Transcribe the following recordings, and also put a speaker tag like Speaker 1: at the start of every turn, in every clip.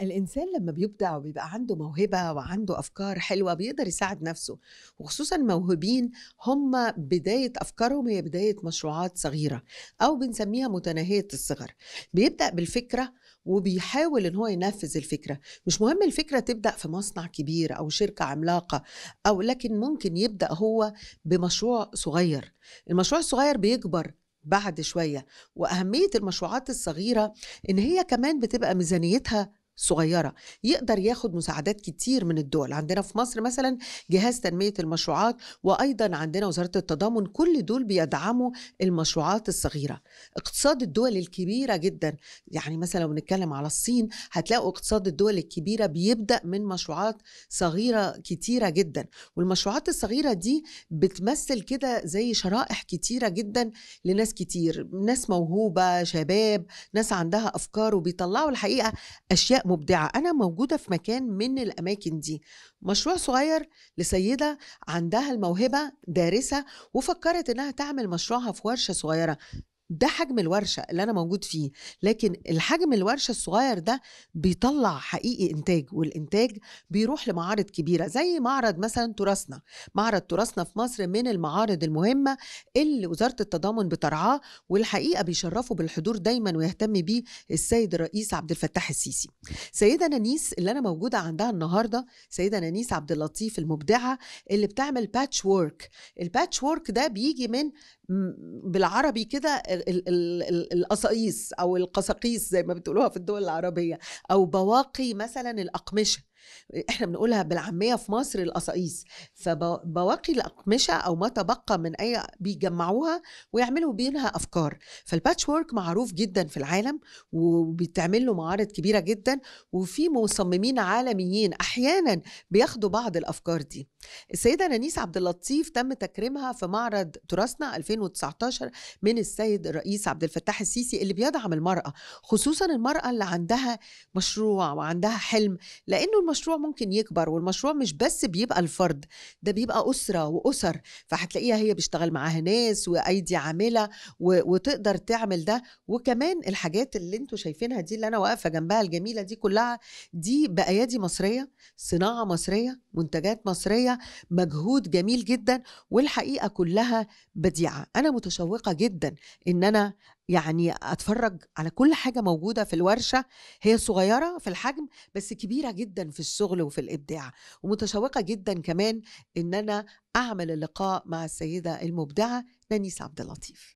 Speaker 1: الإنسان لما بيبدع وبيبقى عنده موهبة وعنده أفكار حلوة بيقدر يساعد نفسه وخصوصا الموهوبين هم بداية أفكارهم هي بداية مشروعات صغيرة أو بنسميها متناهية الصغر. بيبدأ بالفكرة وبيحاول إن هو ينفذ الفكرة. مش مهم الفكرة تبدأ في مصنع كبير أو شركة عملاقة أو لكن ممكن يبدأ هو بمشروع صغير. المشروع الصغير بيكبر بعد شوية وأهمية المشروعات الصغيرة إن هي كمان بتبقى ميزانيتها صغيرة يقدر ياخد مساعدات كتير من الدول. عندنا في مصر مثلا جهاز تنمية المشروعات وأيضا عندنا وزارة التضامن كل دول بيدعموا المشروعات الصغيرة. اقتصاد الدول الكبيرة جدا يعني مثلا لو بنتكلم على الصين هتلاقوا اقتصاد الدول الكبيرة بيبدأ من مشروعات صغيرة كتيرة جدا. والمشروعات الصغيرة دي بتمثل كده زي شرائح كتيرة جدا لناس كتير. ناس موهوبة شباب ناس عندها أفكار وبيطلعوا الحقيقة أشياء مبدعة. أنا موجودة في مكان من الأماكن دي. مشروع صغير لسيدة عندها الموهبة دارسة وفكرت إنها تعمل مشروعها في ورشة صغيرة. ده حجم الورشة اللي أنا موجود فيه لكن الحجم الورشة الصغير ده بيطلع حقيقي إنتاج والإنتاج بيروح لمعارض كبيرة زي معرض مثلا تراثنا. معرض تراثنا في مصر من المعارض المهمة اللي وزارة التضامن بترعاه والحقيقة بيشرفوا بالحضور دايما ويهتم بيه السيد الرئيس عبد الفتاح السيسي. سيدة نانيس اللي أنا موجودة عندها النهاردة سيدة نانيس عبد اللطيف المبدعة اللي بتعمل patchwork ال patchwork ده بيجي من بالعربي كده القصاقيس أو القصاقيس زي ما بتقولوها في الدول العربية أو بواقي مثلا الأقمشة. إحنا بنقولها بالعامية في مصر القصاقيس. فبواقي الأقمشة أو ما تبقى من أي بيجمعوها ويعملوا بينها أفكار. فال patchwork معروف جدا في العالم وبيتعمل له معارض كبيرة جدا وفي مصممين عالميين أحيانا بياخدوا بعض الأفكار دي. السيدة نانيس عبد اللطيف تم تكريمها في معرض تراثنا 2019 من السيد الرئيس عبد الفتاح السيسي اللي بيدعم المرأة خصوصا المرأة اللي عندها مشروع وعندها حلم لأنه المشروع ممكن يكبر والمشروع مش بس بيبقى الفرد ده بيبقى أسرة وأسر فهتلاقيها هي بيشتغل معاها ناس وأيدي عاملة وتقدر تعمل ده. وكمان الحاجات اللي أنتوا شايفينها دي اللي أنا واقفة جنبها الجميلة دي كلها دي بأيادي مصرية صناعة مصرية منتجات مصرية مجهود جميل جدا والحقيقة كلها بديعة. أنا متشوقة جدا إن أنا يعني أتفرج على كل حاجة موجودة في الورشة هي صغيرة في الحجم بس كبيرة جدا في الشغل وفي الإبداع ومتشوقة جدا كمان إن أنا أعمل اللقاء مع السيدة المبدعة نانيس عبد اللطيف.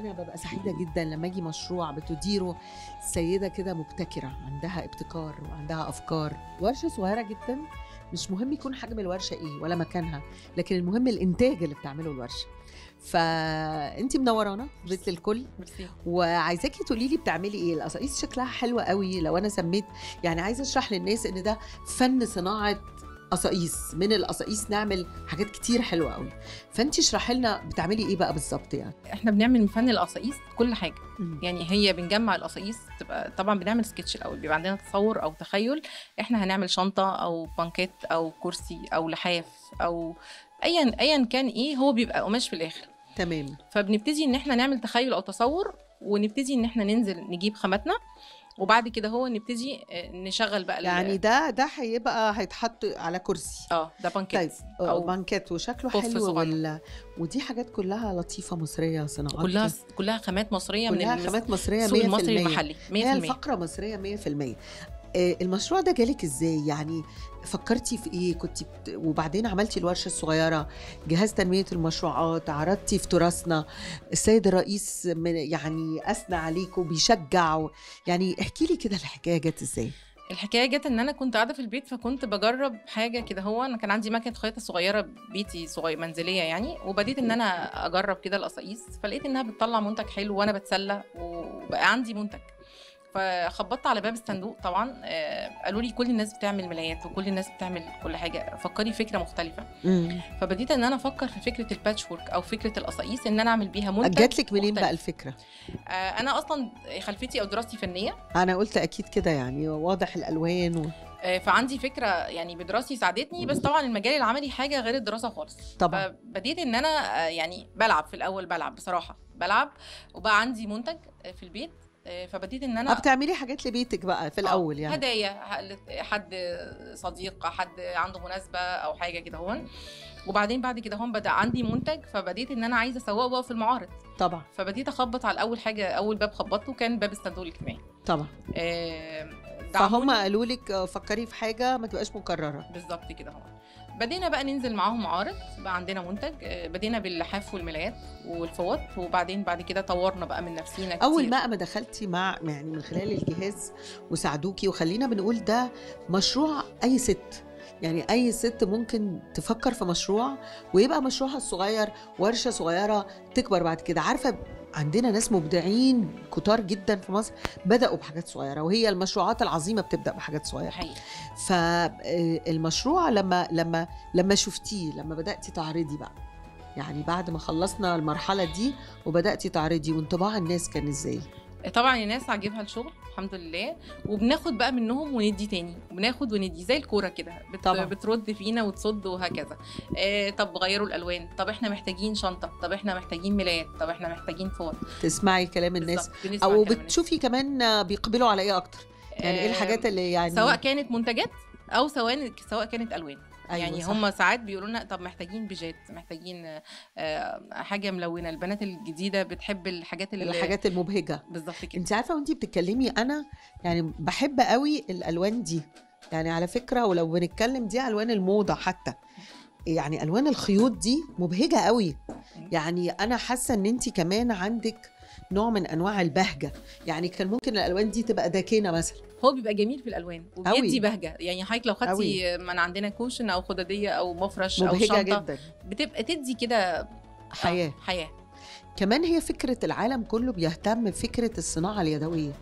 Speaker 1: أنا ببقى سعيدة جدا لما أجي مشروع بتديره سيدة كده مبتكرة عندها ابتكار وعندها أفكار. ورشة صغيرة جدا مش مهم يكون حجم الورشة إيه ولا مكانها لكن المهم الإنتاج اللي بتعمله الورشة. فانت منورانا بيت الكل وعايزاكي تقولي لي بتعملي إيه؟ القصايص شكلها حلوة قوي لو أنا سميت يعني عايزة أشرح للناس إن ده فن صناعة قصاقيس من القصاقيس نعمل حاجات كتير حلوة قوي. فانت اشرحي لنا بتعملي إيه بقى بالظبط يعني؟
Speaker 2: إحنا بنعمل من فن القصاقيس كل حاجة. م. يعني هي بنجمع القصاقيس تبقى طبعا بنعمل سكتش الأول بيبقى عندنا تصور أو تخيل. إحنا هنعمل شنطة أو بانكيت أو كرسي أو لحاف أو ايا ايا كان إيه هو بيبقى قماش في الآخر.
Speaker 1: تمام.
Speaker 2: فبنبتدي إن إحنا نعمل تخيل أو تصور ونبتدي إن إحنا ننزل نجيب خاماتنا. وبعد كده هو نبتدي آه، نشغل بقى
Speaker 1: يعني ده ده هيبقى هيتحط على كرسي.
Speaker 2: آه ده بانكيت طيب
Speaker 1: أو بانكيت وشكله حلو ولا ودي حاجات كلها لطيفة مصرية صناعات
Speaker 2: كلها كلها خامات مصرية
Speaker 1: كلها من خامات مصرية 100%
Speaker 2: المصري المحلي 100%
Speaker 1: هي الفقرة مصرية 100% آه، المشروع ده جالك إزاي؟ يعني فكرتي في إيه؟ كنت بت... وبعدين عملتي الورشة الصغيرة جهاز تنمية المشروعات عرضتي في تراثنا السيد الرئيس من يعني أثنى عليك وبيشجع و... يعني احكي لي كده الحكاية جت إزاي؟
Speaker 2: الحكاية جت إن أنا كنت قاعدة في البيت فكنت بجرب حاجة كده هو أنا كان عندي مكنة خياطة صغيرة بيتي صغير منزلية يعني وبديت إن أنا أجرب كده القصاقيس فلقيت إنها بتطلع منتج حلو وأنا بتسلى وبقى عندي منتج. فخبطت على باب الصندوق طبعا آه، قالوا لي كل الناس بتعمل ملايات وكل الناس بتعمل كل حاجة فكري فكرة مختلفة.
Speaker 1: مم.
Speaker 2: فبديت إن أنا أفكر في فكرة ال patchwork أو فكرة القصاقيس إن أنا أعمل بيها منتج
Speaker 1: جات لك منين. بقى الفكرة؟
Speaker 2: آه، أنا أصلا خلفيتي أو دراستي فنية.
Speaker 1: أنا قلت أكيد كده يعني واضح الألوان و...
Speaker 2: آه، فعندي فكرة يعني بدراستي ساعدتني بس طبعا المجال العملي حاجة غير الدراسة خالص.
Speaker 1: طبعا.
Speaker 2: فبديت إن أنا يعني بلعب في الأول بلعب بصراحة بلعب وبقى عندي منتج في البيت. فبديت
Speaker 1: إن
Speaker 2: أنا
Speaker 1: بتعملي حاجات لبيتك بقى في الأول يعني.
Speaker 2: هدايا حد صديق حد عنده مناسبة أو حاجة كده هون. وبعدين بعد كده هون بدأ عندي منتج فبديت إن أنا عايزة أسوقه بقى في المعارض.
Speaker 1: طبعا.
Speaker 2: فبديت أخبط على أول حاجة أول باب خبطته كان باب الصندوق الاجتماعي.
Speaker 1: طبعا.
Speaker 2: آه،
Speaker 1: فهم. قالوا لك آه، فكري في حاجة ما تبقاش مكررة.
Speaker 2: بالظبط كده هو بدينا بقى ننزل معاهم معارض بقى عندنا منتج آه، بدينا باللحاف والملايات والفوط وبعدين بعد كده طورنا بقى من نفسينا كتير.
Speaker 1: أول ما ما دخلتي مع يعني من خلال الجهاز وساعدوكي وخلينا بنقول ده مشروع أي ست يعني أي ست ممكن تفكر في مشروع ويبقى مشروعها الصغير ورشة صغيرة تكبر بعد كده عارفة عندنا ناس مبدعين كتار جدا في مصر بدأوا بحاجات صغيرة وهي المشروعات العظيمة بتبدأ بحاجات صغيرة.
Speaker 2: حقيقي.
Speaker 1: فالمشروع لما لما لما شفتيه لما بدأتي تعرضي بقى يعني بعد ما خلصنا المرحلة دي وبدأتي تعرضي وانطباع الناس كان إزاي؟
Speaker 2: طبعا الناس عاجبها الشغل الحمد لله. وبناخد بقى منهم وندي تاني. بناخد وندي زي الكورة كده بت...
Speaker 1: طبعا.
Speaker 2: بترد فينا وتصد وهكذا. آه طب غيروا الألوان. طب إحنا محتاجين شنطة. طب إحنا محتاجين ملايات. طب إحنا محتاجين فوط.
Speaker 1: تسمعي كلام الناس. أو
Speaker 2: كلام الناس.
Speaker 1: بتشوفي كمان بيقبلوا على إيه أكتر؟ يعني إيه
Speaker 2: آه،
Speaker 1: الحاجات اللي يعني
Speaker 2: سواء كانت منتجات أو سواء سواء كانت ألوان.
Speaker 1: أيوة
Speaker 2: يعني. هم ساعات بيقولوا لنا طب محتاجين بيجات محتاجين آه، حاجة ملونة. البنات الجديدة بتحب الحاجات اللي
Speaker 1: الحاجات المبهجة.
Speaker 2: بالظبط كده.
Speaker 1: انت عارفة وانت بتتكلمي أنا يعني بحب قوي الألوان دي. يعني على فكرة ولو بنتكلم دي ألوان الموضة حتى. يعني ألوان الخيوط دي مبهجة قوي. يعني أنا حاسة إن انت كمان عندك نوع من أنواع البهجة. يعني كان ممكن الألوان دي تبقى داكنة مثلا.
Speaker 2: هو بيبقى جميل في
Speaker 1: الألوان.
Speaker 2: وبيدي بهجة. يعني حضرتك لو خدتي من عندنا كوشن أو خدادية أو مفرش
Speaker 1: أو
Speaker 2: شنطة
Speaker 1: جدا.
Speaker 2: بتبقى تدي كده حياة. حياة.
Speaker 1: كمان هي فكرة العالم كله بيهتم بفكرة الصناعة اليدوية.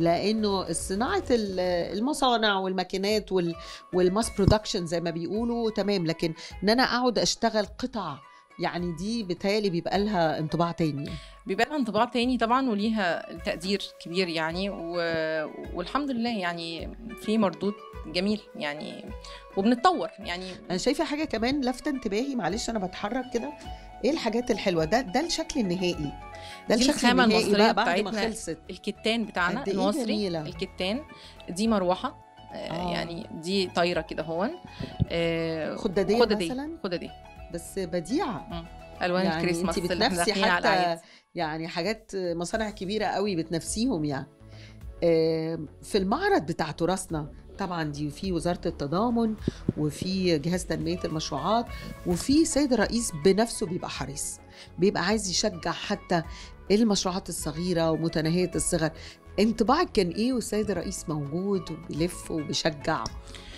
Speaker 1: لأنه صناعة ال- المصانع والماكينات وال- وال mass production زي ما بيقولوا تمام. لكن إن أنا أقعد أشتغل قطع يعني دي بتهيألي بيبقى لها انطباع تاني
Speaker 2: بيبقى لها انطباع تاني طبعا وليها تقدير كبير يعني و... والحمد لله يعني في مردود جميل يعني وبنتطور يعني.
Speaker 1: أنا شايفة حاجة كمان لافتة انتباهي معلش أنا بتحرك كده. إيه الحاجات الحلوة؟ ده ده الشكل النهائي. ده الشكل النهائي بقى بعد ما. خلصت.
Speaker 2: الكتان بتاعنا
Speaker 1: إيه
Speaker 2: المصري.
Speaker 1: جميلة.
Speaker 2: الكتان دي مروحة. آه.
Speaker 1: آه.
Speaker 2: يعني دي طايرة كده هون. آه،
Speaker 1: خدادية
Speaker 2: خدادية
Speaker 1: مثلا؟
Speaker 2: خدادية.
Speaker 1: بس بديعة
Speaker 2: ألوان
Speaker 1: يعني
Speaker 2: الكريسماس
Speaker 1: انت بتنافسي
Speaker 2: على
Speaker 1: حتى
Speaker 2: الأعياد.
Speaker 1: يعني حاجات مصانع كبيرة قوي بتنافسيهم يعني. في المعرض بتاع تراثنا طبعا دي في وزارة التضامن وفي جهاز تنمية المشروعات وفي سيد الرئيس بنفسه بيبقى حريص. بيبقى عايز يشجع حتى المشروعات الصغيرة ومتناهية الصغر. انطباعك كان إيه والسيد الرئيس موجود وبيلف وبيشجع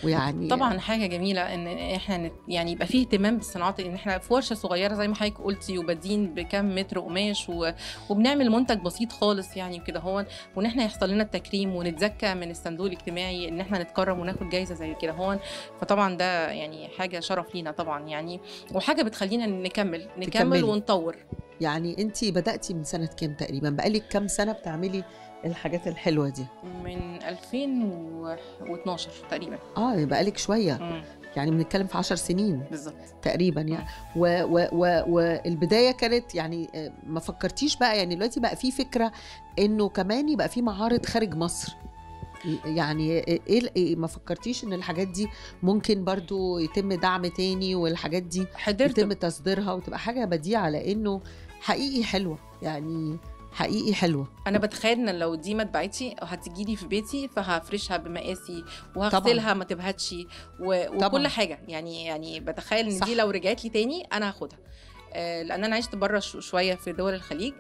Speaker 1: ويعني
Speaker 2: طبعا حاجة جميلة إن إحنا يعني يبقى فيه اهتمام بالصناعات إن إحنا في ورشة صغيرة زي ما حضرتك قلتي وبادين بكام متر قماش و... وبنعمل منتج بسيط خالص يعني كده هون وإن إحنا يحصل لنا التكريم ونتزكى من الصندوق الاجتماعي إن إحنا نتكرم وناخد جايزة زي كده هون فطبعا ده يعني حاجة شرف لينا طبعا يعني وحاجة بتخلينا نكمل نكمل
Speaker 1: تكملي.
Speaker 2: ونطور
Speaker 1: يعني انت بدأتي من سنة كام تقريبا بقالك كام سنة بتعملي الحاجات الحلوة دي.
Speaker 2: من 2012 تقريبا.
Speaker 1: آه بقالك شوية.
Speaker 2: مم،
Speaker 1: يعني بنتكلم في عشر سنين.
Speaker 2: بالظبط.
Speaker 1: تقريبا يعني. و و و والبدايه كانت يعني آه، ما فكرتيش بقى يعني دلوقتي بقى في فكرة إنه كمان يبقى في معارض خارج مصر. يعني إيه إيه- ما فكرتيش إن الحاجات دي ممكن برضو يتم دعم تاني والحاجات دي
Speaker 2: حضرت.
Speaker 1: يتم تصديرها وتبقى حاجة بديعة؟ لأنه حقيقي حلوة. يعني حقيقي حلوة.
Speaker 2: أنا بتخيل إن لو دي ما اتباعتش هتجي لي في بيتي فهفرشها بمقاسي وهغسلها ما تبهتش و...
Speaker 1: طبعاً.
Speaker 2: وكل حاجة. يعني يعني بتخيل إن
Speaker 1: صح.
Speaker 2: دي لو رجعت لي تاني أنا هاخدها. آه، لأن أنا عشت بره شوية في دول الخليج.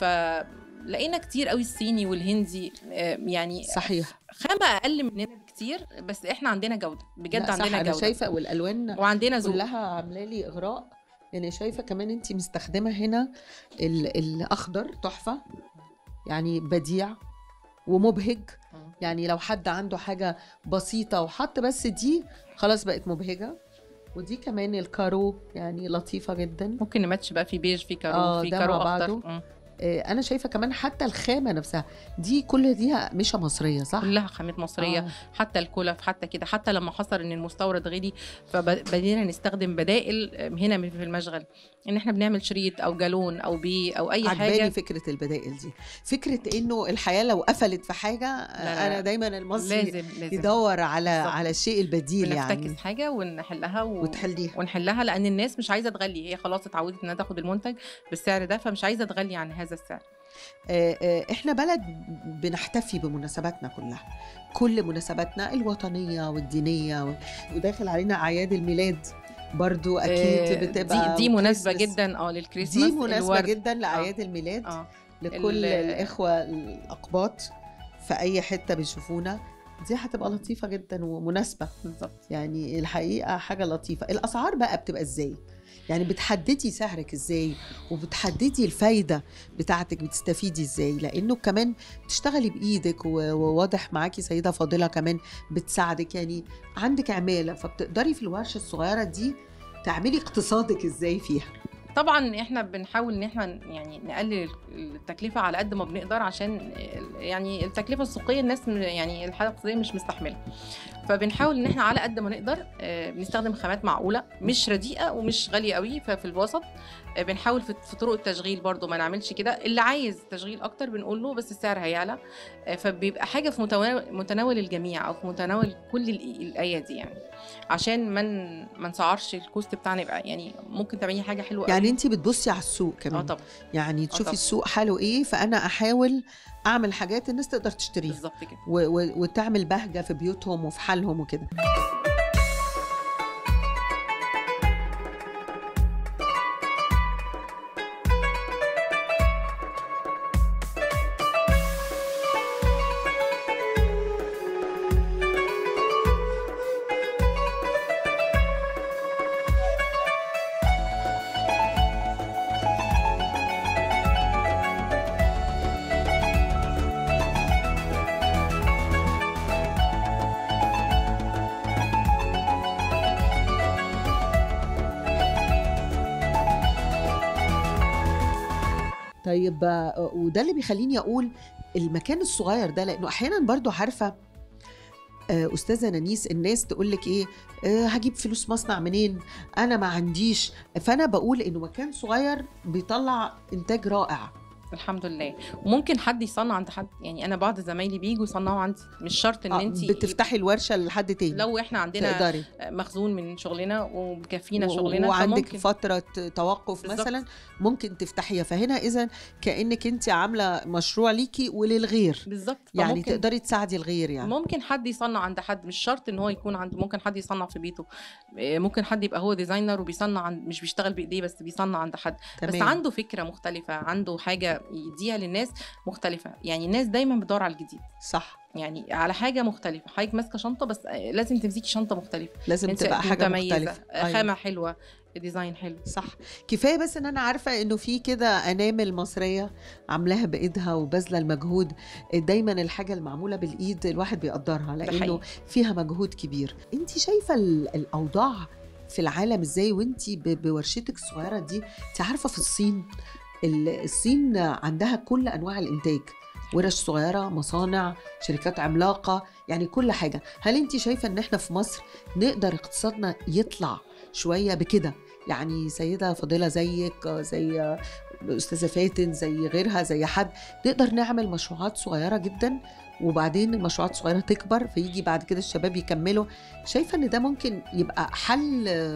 Speaker 2: فلقينا كتير قوي الصيني والهندي آه، يعني
Speaker 1: صحيح.
Speaker 2: خامة أقل مننا بكتير بس إحنا عندنا جودة. بجد
Speaker 1: لا، صح.
Speaker 2: عندنا
Speaker 1: أنا
Speaker 2: جودة.
Speaker 1: شايفة والألوان
Speaker 2: وعندنا ذوق.
Speaker 1: كلها عاملة لي إغراء. يعني شايفة كمان انت مستخدمة هنا ال- الأخضر تحفة يعني بديع ومبهج.
Speaker 2: مم.
Speaker 1: يعني لو حد عنده حاجة بسيطة وحط بس دي خلاص بقت مبهجة. ودي كمان الكارو يعني لطيفة جدا.
Speaker 2: ممكن نماتش بقى في بيج في كارو
Speaker 1: آه،
Speaker 2: في كارو
Speaker 1: أخضر. أنا شايفة كمان حتى الخامة نفسها دي كل دي مشة مصرية صح؟
Speaker 2: كلها خامات مصرية
Speaker 1: آه.
Speaker 2: حتى الكلف حتى كده حتى لما حصل إن المستورد غلي فبدينا نستخدم بدائل هنا في المشغل. إن إحنا بنعمل شريط أو جالون أو بي أو أي
Speaker 1: عجباني
Speaker 2: حاجة.
Speaker 1: فكرة البدائل دي. فكرة إنه الحياة لو قفلت في حاجة آه،
Speaker 2: لا، لا.
Speaker 1: أنا دايما المصري
Speaker 2: لازم لازم.
Speaker 1: يدور على
Speaker 2: بالظبط.
Speaker 1: على الشيء البديل
Speaker 2: بنفتكس
Speaker 1: يعني
Speaker 2: حاجة ونحلها و...
Speaker 1: وتحليها.
Speaker 2: ونحلها لأن الناس مش عايزة تغلي. هي خلاص اتعودت إنها تاخد المنتج بالسعر ده فمش عايزة تغلي عن هذا السعر.
Speaker 1: آه، آه، إحنا بلد بنحتفي بمناسباتنا كلها. كل مناسباتنا الوطنية والدينية وداخل علينا أعياد الميلاد برضو أكيد
Speaker 2: آه،
Speaker 1: بتبقى
Speaker 2: دي, دي
Speaker 1: مناسبة.
Speaker 2: جدا آه للكريسماس
Speaker 1: دي مناسبة
Speaker 2: الورد.
Speaker 1: جدا لأعياد الميلاد
Speaker 2: آه
Speaker 1: لكل
Speaker 2: ال-
Speaker 1: الإخوة الأقباط في أي حتة بيشوفونا دي هتبقى لطيفة جدا ومناسبة.
Speaker 2: بالظبط.
Speaker 1: يعني الحقيقة حاجة لطيفة. الأسعار بقى بتبقى إزاي؟ يعني بتحددي سعرك إزاي وبتحددي الفايدة بتاعتك بتستفيدي إزاي لأنه كمان بتشتغلي بإيدك وواضح معاكي سيدة فاضلة كمان بتساعدك. يعني عندك عمالة فبتقدري في الورشة الصغيرة دي تعملي اقتصادك إزاي فيها.
Speaker 2: طبعا إحنا بنحاول إن إحنا يعني نقلل التكلفة على قد ما بنقدر عشان يعني التكلفة السوقية الناس يعني الحاله الاقتصاديه مش مستحملة فبنحاول إن إحنا على قد ما نقدر آه، بنستخدم خامات معقولة مش رديئة ومش غالية قوي ففي الوسط آه، بنحاول في طرق التشغيل برضو ما نعملش كده اللي عايز تشغيل أكتر بنقول له بس السعر هيعلى آه، فبيبقى حاجة في متناول الجميع أو في متناول كل الأيادي يعني عشان ما ما نسعرش الكوست بتاعنا يبقى يعني ممكن تعملي حاجة حلوة قوي.
Speaker 1: يعني انت بتبصي على السوق
Speaker 2: آه
Speaker 1: كمان
Speaker 2: طبعا.
Speaker 1: يعني تشوفي
Speaker 2: طبعا.
Speaker 1: السوق حاله إيه فأنا أحاول أعمل حاجات الناس تقدر تشتريها.
Speaker 2: بالظبط كده.
Speaker 1: و- و- وتعمل بهجة في بيوتهم وفي حالهم وكده. طيب آه، وده اللي بيخليني أقول المكان الصغير ده لأنه أحيانا برضو عارفة آه، أستاذة نانيس الناس تقول لك إيه آه، هجيب فلوس مصنع منين؟ أنا ما عنديش. فأنا بقول إنه مكان صغير بيطلع إنتاج رائع.
Speaker 2: الحمد لله. وممكن حد يصنع عند حد يعني أنا بعض زمايلي بيجوا يصنعوا عندي مش شرط إن
Speaker 1: آه،
Speaker 2: انت
Speaker 1: بتفتحي الورشة لحد تاني.
Speaker 2: لو إحنا عندنا
Speaker 1: تقدري.
Speaker 2: مخزون من شغلنا ومكفينا
Speaker 1: و-
Speaker 2: شغلنا
Speaker 1: وعندك
Speaker 2: فممكن.
Speaker 1: فترة توقف
Speaker 2: بالظبط.
Speaker 1: مثلا ممكن تفتحيها. فهنا اذا كأنك انت عاملة مشروع ليكي وللغير.
Speaker 2: بالظبط.
Speaker 1: يعني تقدري تساعدي الغير يعني.
Speaker 2: ممكن حد يصنع عند حد مش شرط إن هو يكون عنده ممكن حد يصنع في بيته. إيه، ممكن حد يبقى هو ديزاينر وبيصنع عند مش بيشتغل بإيديه بس بيصنع عند حد. بس
Speaker 1: تمام.
Speaker 2: عنده فكرة مختلفة عنده حاجة يديها للناس مختلفة. يعني الناس دايما بتدور على الجديد.
Speaker 1: صح.
Speaker 2: يعني على حاجة مختلفة. حضرتك ماسكة شنطة بس آه، لازم تمسكي شنطة مختلفة.
Speaker 1: لازم تبقى
Speaker 2: حاجة
Speaker 1: مختلفة.
Speaker 2: آه،
Speaker 1: أيوة.
Speaker 2: خامة حلوة. ديزاين حلو.
Speaker 1: صح. كفاية بس إن أنا عارفة إنه في كده أنامل مصرية عاملاها بإيدها وبذله المجهود. دايما الحاجة المعمولة بالإيد الواحد بيقدرها
Speaker 2: لأنه.
Speaker 1: فيها مجهود كبير. انت شايفة ال- الأوضاع في العالم إزاي؟ وانت بورشتك الصغيرة دي انت عارفة في الصين ال- الصين عندها كل أنواع الإنتاج ورش صغيرة مصانع شركات عملاقة يعني كل حاجة. هل انت شايفة إن إحنا في مصر نقدر اقتصادنا يطلع شوية بكده؟ يعني سيدة فاضله زيك زي أستاذة فاتن زي غيرها زي حد نقدر نعمل مشروعات صغيرة جدا وبعدين المشروعات الصغيرة تكبر فيجي بعد كده الشباب يكملوا. شايفة إن ده ممكن يبقى حل آه،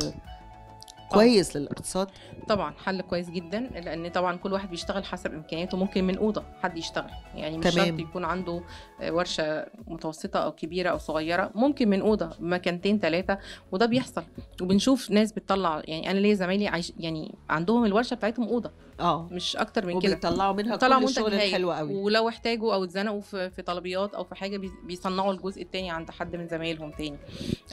Speaker 1: كويس للاقتصاد؟
Speaker 2: طبعا حل كويس جدا لأن طبعا كل واحد بيشتغل حسب إمكانياته. ممكن من أوضة حد يشتغل. يعني مش. شرط يكون عنده آه، ورشة متوسطة أو كبيرة أو صغيرة. ممكن من أوضة مكانتين ثلاثة وده بيحصل. وبنشوف ناس بتطلع يعني أنا ليا زمايلي عايش يعني عندهم الورشة بتاعتهم أوضة.
Speaker 1: آه.
Speaker 2: مش أكتر من كده.
Speaker 1: وبيطلعوا منها كل
Speaker 2: منتج
Speaker 1: الشغل الحلو قوي.
Speaker 2: ولو احتاجوا أو اتزنقوا في, في طلبيات أو في حاجة بي- بيصنعوا الجزء التاني عند حد من زمايلهم تاني.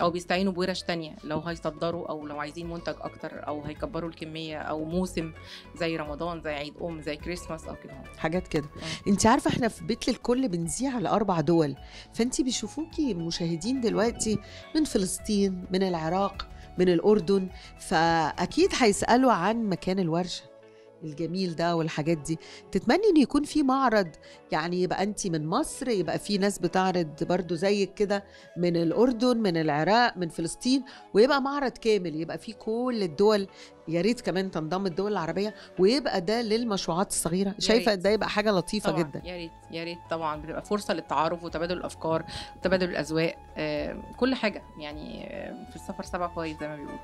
Speaker 2: أو بيستعينوا بورش تانية لو هيصدروا أو لو عايزين منتج أكتر أو هيكبروا الكمية. أو موسم زي رمضان زي عيد أم زي كريسماس أو كده.
Speaker 1: حاجات كده. أنت عارفة إحنا في بيت للكل بنذيع على أربع دول. فأنت بيشوفوكي مشاهدين دلوقتي من فلسطين من العراق من الأردن. فأكيد هيسألوا عن مكان الورشة الجميل ده والحاجات دي. تتمني إن يكون في معرض؟ يعني يبقى أنت من مصر يبقى في ناس بتعرض برضو زيك كده من الأردن من العراق من فلسطين ويبقى معرض كامل. يبقى في كل الدول يا ريت كمان تنضم الدول العربية ويبقى ده للمشروعات الصغيرة.
Speaker 2: شايفة.
Speaker 1: ده يبقى حاجة لطيفة
Speaker 2: طبعا.
Speaker 1: جدا.
Speaker 2: يا ريت يا ريت طبعا. بتبقى فرصة للتعارف وتبادل الأفكار وتبادل الأذواق آه، كل حاجة. يعني آه، في السفر سبع فوائد زي ما بيقولوا.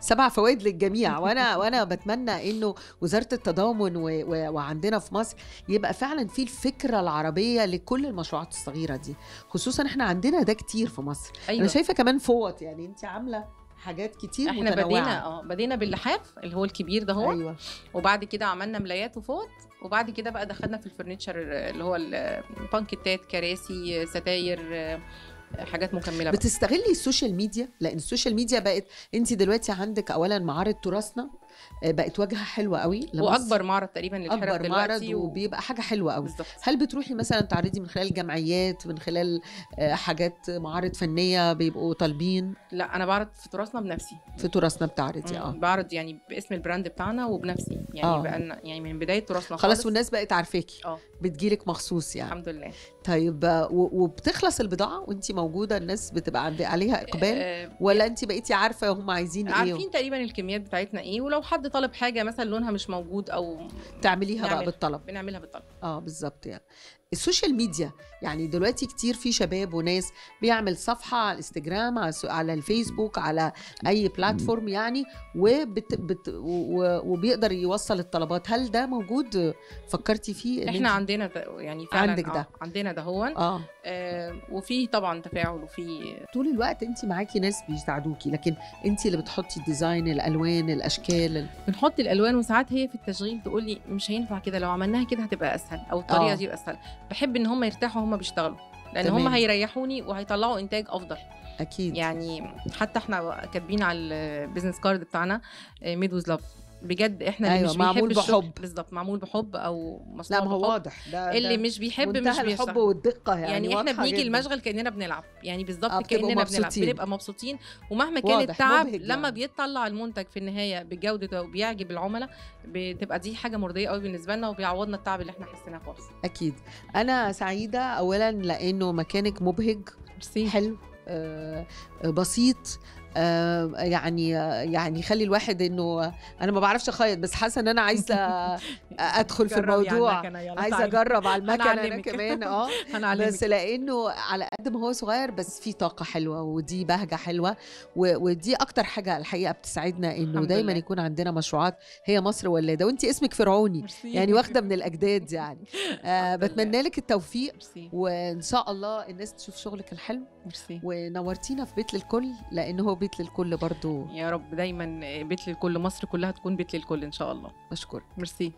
Speaker 1: سبع فوائد للجميع. وأنا وأنا بتمنى إنه وزارة التضامن و... و... وعندنا في مصر يبقى فعلا في الفكرة العربية لكل المشروعات الصغيرة دي. خصوصا إحنا عندنا ده كتير في مصر.
Speaker 2: أيوه.
Speaker 1: أنا شايفة كمان فوط. يعني انت عاملة حاجات كتير
Speaker 2: إحنا
Speaker 1: متنوعة.
Speaker 2: بدينا آه بدينا باللحاف اللي هو الكبير ده هو.
Speaker 1: أيوه.
Speaker 2: وبعد كده عملنا ملايات وفوط. وبعد كده بقى دخلنا في ال furniture اللي هو البانكيتات كراسي ستاير حاجات مكملة بقى.
Speaker 1: بتستغلي ال social media؟ لأن ال social media بقت انت دلوقتي عندك اولا معارض تراثنا بقت واجهه حلوة قوي. لمصر.
Speaker 2: وأكبر معرض تقريبا للحرف
Speaker 1: أكبر معرض
Speaker 2: و...
Speaker 1: وبيبقى حاجة حلوة قوي.
Speaker 2: بالظبط.
Speaker 1: هل بتروحي مثلا تعرضي من خلال جمعيات من خلال آه، حاجات معارض فنية بيبقوا طالبين؟
Speaker 2: لا أنا بعرض في تراثنا بنفسي.
Speaker 1: في تراثنا بتعرضي
Speaker 2: آه. بعرض يعني باسم البراند بتاعنا وبنفسي. يعني
Speaker 1: آه.
Speaker 2: بقى يعني من بداية تراثنا
Speaker 1: خلاص والناس بقت عارفاكي.
Speaker 2: آه.
Speaker 1: بتجيلك مخصوص يعني.
Speaker 2: الحمد لله.
Speaker 1: طيب آه، وبتخلص البضاعة وانت موجودة الناس بتبقى عليها إقبال
Speaker 2: آه،
Speaker 1: ولا انت بقيتي عارفة هم عايزين إيه؟
Speaker 2: عارفين تقريبا الكميات بتاعتنا إيه ولو حد طلب حاجة مثلا لونها مش موجود أو
Speaker 1: تعمليها بقى. بالطلب.
Speaker 2: بنعملها بالطلب.
Speaker 1: آه بالظبط يعني. ال social media. يعني دلوقتي كتير في شباب وناس بيعمل صفحة على الإنستجرام على, الفيسبوك على أي platform يعني وبت بت وبيقدر يوصل الطلبات. هل ده موجود؟ فكرتي فيه إحنا
Speaker 2: عندنا ده يعني فعلا
Speaker 1: عندك ده.
Speaker 2: آه، عندنا ده هو
Speaker 1: آه.
Speaker 2: آه وفي طبعا تفاعل وفي
Speaker 1: طول الوقت أنت معاكي ناس بيساعدوكي لكن أنت اللي بتحطي ال design الألوان الأشكال ال-
Speaker 2: بنحط الألوان وساعات هي في التشغيل تقول لي مش هينفع كده لو عملناها كده هتبقى أسهل أو الطريقة
Speaker 1: آه.
Speaker 2: دي أسهل. بحب إن هم يرتاحوا هم بيشتغلوا لأن
Speaker 1: تمام.
Speaker 2: هم هيريحوني وهيطلعوا إنتاج أفضل.
Speaker 1: أكيد.
Speaker 2: يعني حتى إحنا كاتبين على ال business card بتاعنا made with love بجد إحنا اللي
Speaker 1: أيوة،
Speaker 2: مش بيحب
Speaker 1: معمول بحب.
Speaker 2: بالظبط معمول بحب أو مصنوع
Speaker 1: لا ما هو. واضح ده
Speaker 2: اللي
Speaker 1: ده
Speaker 2: مش بيحب مش
Speaker 1: منتهى الحب والدقة يعني,
Speaker 2: يعني,
Speaker 1: إحنا
Speaker 2: بنيجي
Speaker 1: جداً.
Speaker 2: المشغل كأننا بنلعب يعني بالظبط
Speaker 1: آه،
Speaker 2: كأننا بنلعب. بنبقى مبسوطين ومهما كان التعب لما
Speaker 1: يعني.
Speaker 2: بيطلع المنتج في النهاية بجودته وبيعجب العملاء بتبقى دي حاجة مرضية قوي بالنسبة لنا وبيعوضنا التعب اللي إحنا حسيناه خالص
Speaker 1: أكيد أنا سعيدة اولا لأنه مكانك مبهج حلو آه، بسيط يعني يعني يخلي الواحد إنه أنا ما بعرفش أخيط بس حاسة إن أنا عايزة أدخل في
Speaker 2: على
Speaker 1: الموضوع
Speaker 2: عايزة.
Speaker 1: أجرب على المكنة
Speaker 2: أنا.
Speaker 1: كمان
Speaker 2: آه
Speaker 1: بس لأنه على قد ما هو صغير بس في طاقة حلوة ودي بهجة حلوة ودي أكتر حاجة الحقيقة بتساعدنا
Speaker 2: إنه
Speaker 1: دايما. يكون عندنا مشروعات هي مصر ولاده وانت اسمك فرعوني. يعني واخدة من الأجداد يعني آه. بتمنى لك التوفيق وإن شاء الله الناس تشوف شغلك الحلو ونورتينا في بيت للكل لأن هو بيت للكل برضو.
Speaker 2: يا رب دايما بيت للكل مصر كلها تكون بيت للكل إن شاء الله.
Speaker 1: بشكرك
Speaker 2: ميرسي.